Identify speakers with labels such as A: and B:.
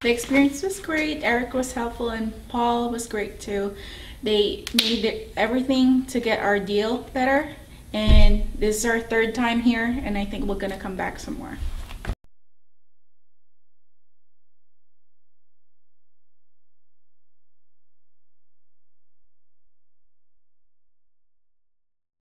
A: the experience was great. Eric was helpful and Paul was great too. They made everything to get our deal better. And this is our third time here, and I think we're gonna come back some more.